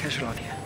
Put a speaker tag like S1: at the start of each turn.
S1: 开始，老铁。